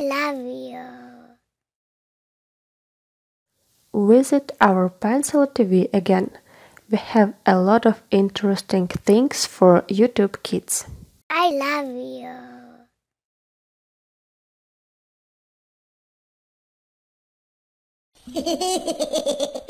love you. Visit our Pencil TV again. We have a lot of interesting things for YouTube kids. I love you.